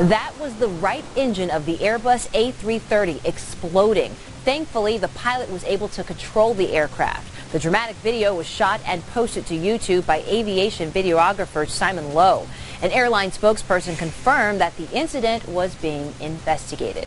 That was the right engine of the Airbus A330 exploding. Thankfully, the pilot was able to control the aircraft. The dramatic video was shot and posted to YouTube by aviation videographer Simon Lowe. An airline spokesperson confirmed that the incident was being investigated.